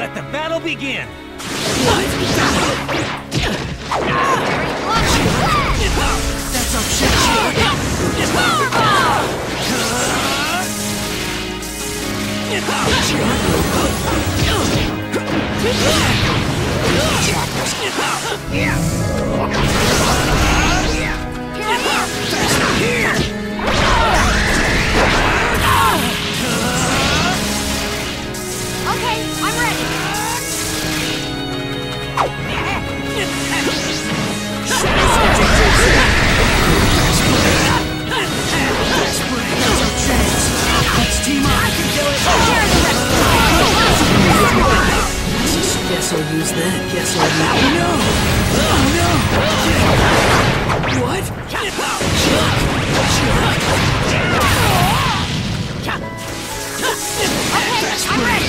Let the battle begin! That's our shit, that. I'll use. No! Oh no! What? Okay, I'm ready.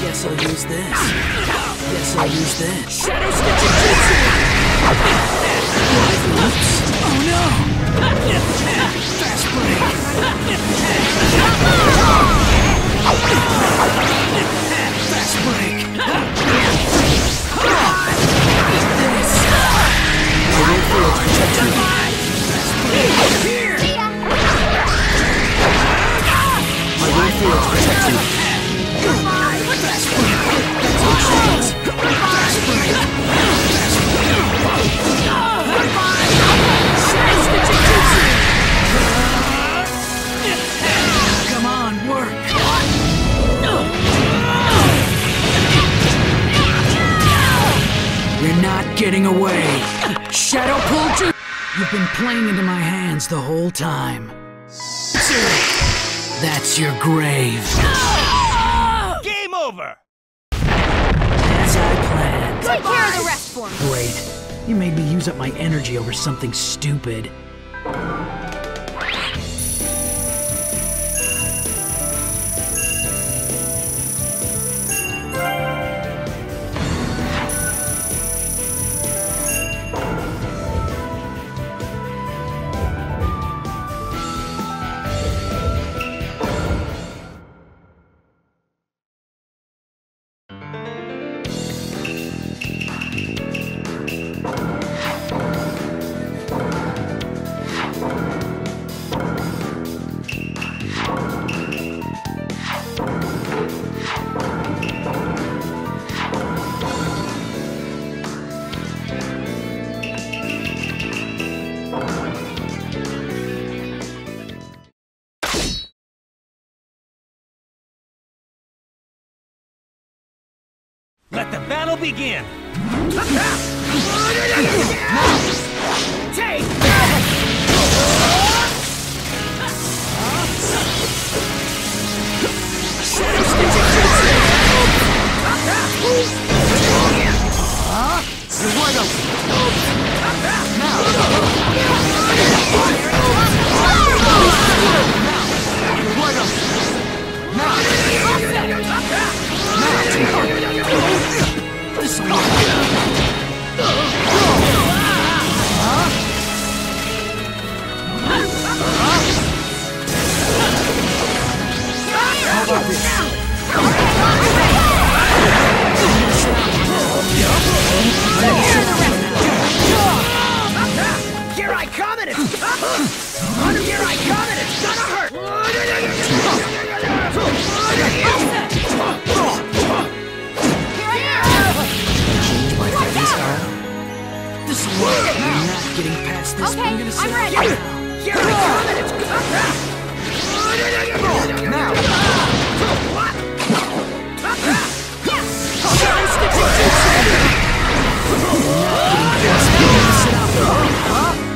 Guess I'll use this. Guess I'll use this. Shadow Jutsu! Oops. Fast break! Away! Shadow Pull Jutsu! You've been playing into my hands the whole time. That's your grave. Game over! As I planned. Take care of the rest for me. Great. You made me use up my energy over something stupid. Battle begin! Here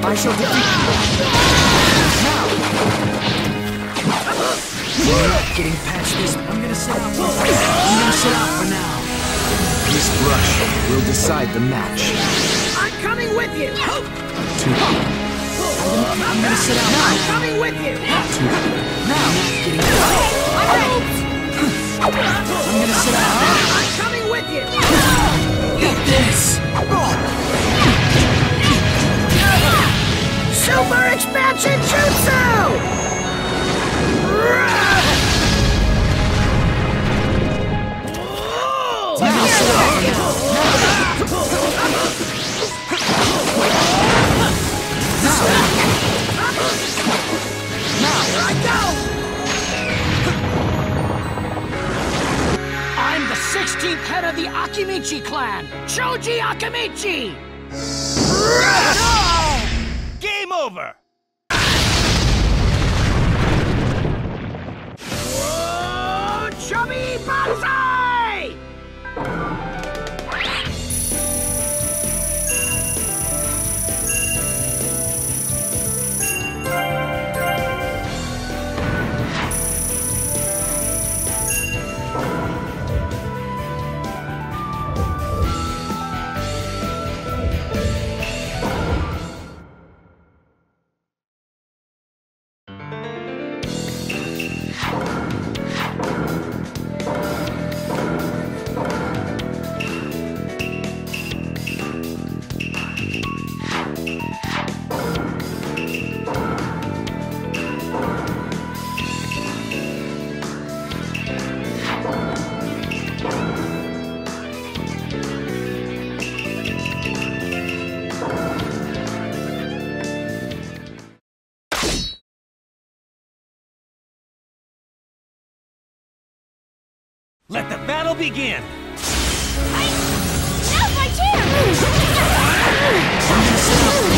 I shall defeat you. Now! Getting past. I'm gonna sit. I'm gonna sit out for now. This brush will decide the match. I'm coming with you! Two, I'm gonna sit out I'm now. coming with you! Now! Getting past. I'm ready. I'm gonna sit out. I'm coming with you! Get this! Super Expansion Jutsu! Akimichi clan, Choji Akimichi! Game over! Let the battle begin! Now's my chance!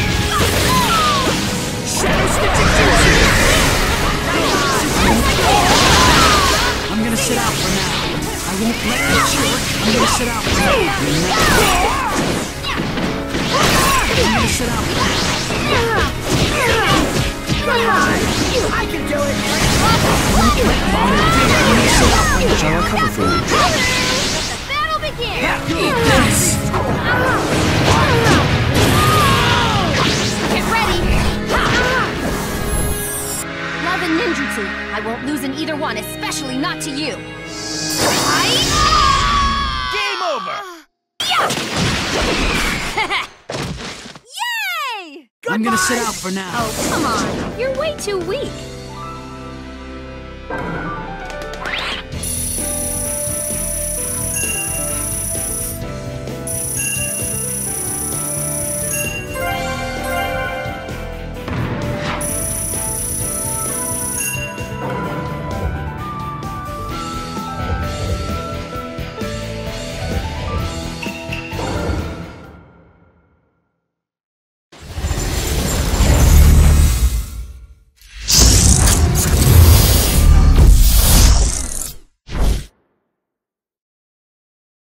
for now. I'm gonna sit out. I'm gonna sit out for now. I won't let you cheer. I'm gonna sit out for now. I'm gonna sit out for now. I can do it! Shall I cover for you? Let the battle begin! Get not losing either one, especially not to you. Game over! Yeah! Yay! Goodbye! I'm gonna sit out for now. Oh, come on. You're way too weak.